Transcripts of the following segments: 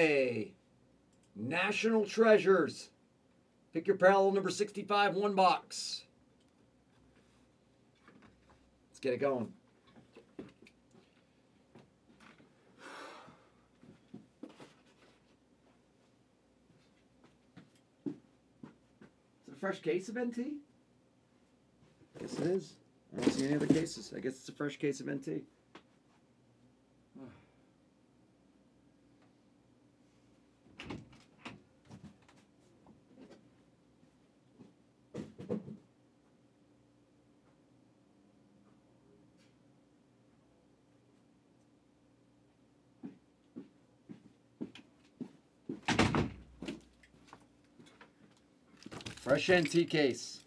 A. National Treasures. Pick your parallel number 65, one box. Let's get it going. Is it a fresh case of NT? Yes, it is. I don't see any other cases. I guess it's a fresh case of NT. Fresh NT case.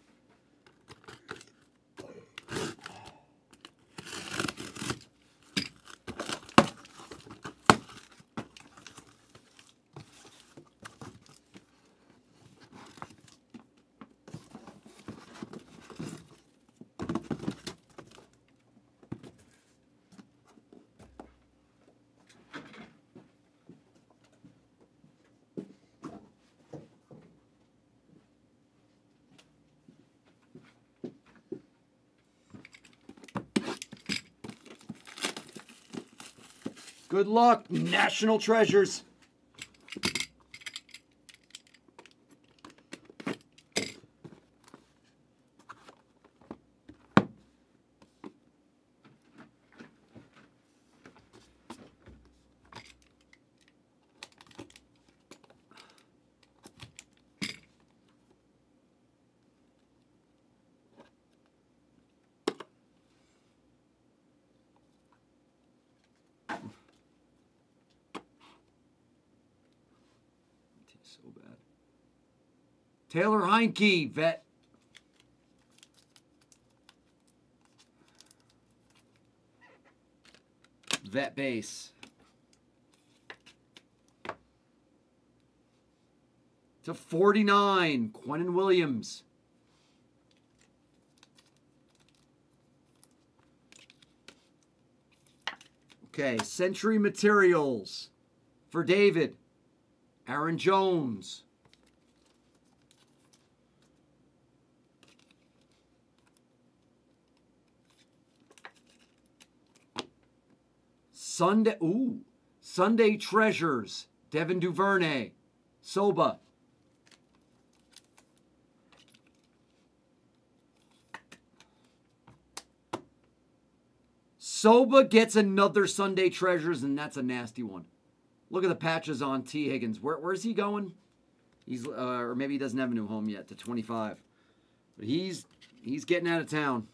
Good luck, national treasures. So bad. Taylor Heinicke, vet. Vet base. To 49, Quinnen Williams. Okay, Century Materials for David. Aaron Jones. Sunday, ooh, Sunday Treasures, Devin Duvernay, Soba. Soba gets another Sunday Treasures, and that's a nasty one. Look at the patches on T. Higgins. Where, where's he going? He's uh, or maybe he doesn't have a new home yet to 25. But he's he's getting out of town.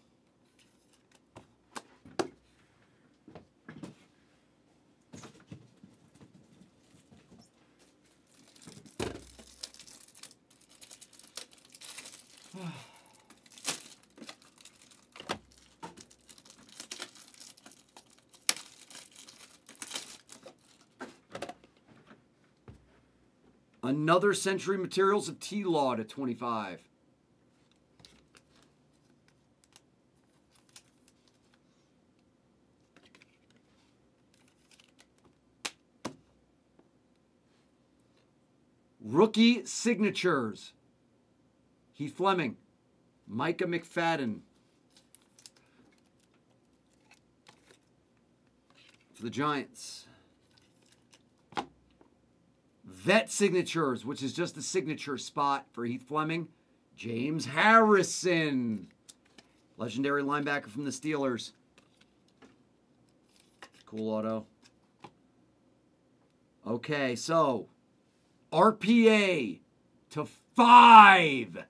Another Century Materials of T Law to 25. Rookie signatures. Heath Fleming, Micah McFadden. For the Giants. Vet signatures, which is just the signature spot for Heath Fleming. James Harrison, legendary linebacker from the Steelers. Cool auto. Okay, so RPA to five.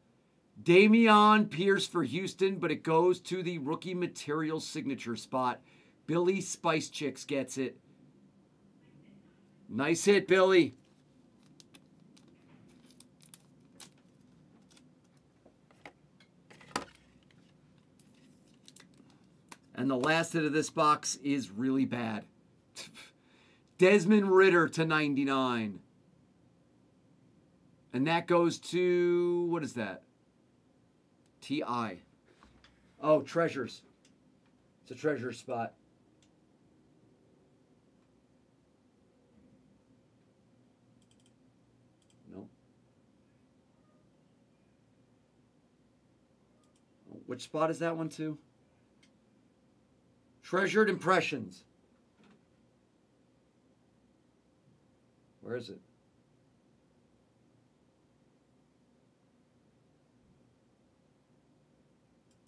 Dameon Pierce for Houston, but it goes to the rookie material signature spot. Billy Spice Chicks gets it. Nice hit, Billy. And the last hit of this box is really bad. Desmond Ridder to 99. And that goes to, what is that? TI. Oh, treasures. It's a treasure spot. No. Which spot is that one to? Treasured Impressions. Where is it?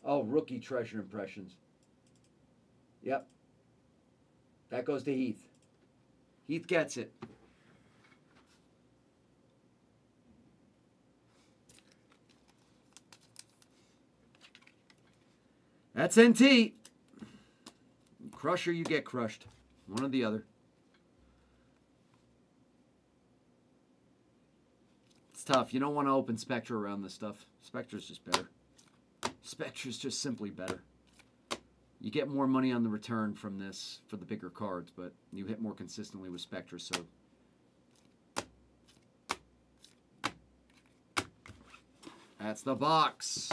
Oh, rookie treasure impressions. Yep. That goes to Heath. Heath gets it. That's NT. Crusher, you get crushed. One or the other. It's tough. You don't want to open Spectra around this stuff. Spectra's just better. Spectra's just simply better. You get more money on the return from this for the bigger cards, but you hit more consistently with Spectra, so That's the box.